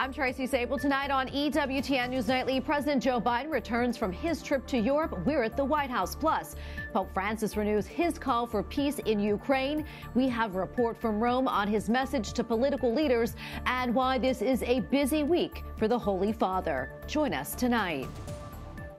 I'm Tracy Sabol. Tonight on EWTN News Nightly, President Joe Biden returns from his trip to Europe. We're at the White House. Plus, Pope Francis renews his call for peace in Ukraine. We have a report from Rome on his message to political leaders and why this is a busy week for the Holy Father. Join us tonight.